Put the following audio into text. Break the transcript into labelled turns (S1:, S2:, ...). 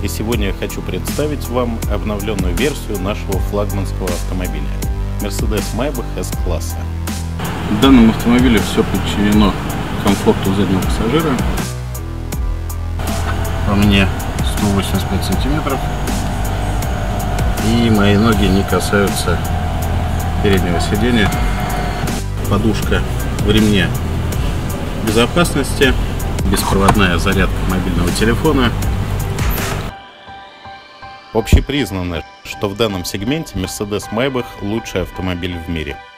S1: И сегодня я хочу представить вам обновленную версию нашего флагманского автомобиля Mercedes Maybach S-класса.
S2: В данном автомобиле все подчинено комфорту заднего пассажира.
S3: По мне 185 сантиметров. И мои ноги не касаются переднего сидения. Подушка в ремне безопасности, беспроводная зарядка мобильного телефона.
S1: Общепризнано, что в данном сегменте Mercedes Maybach лучший автомобиль в мире –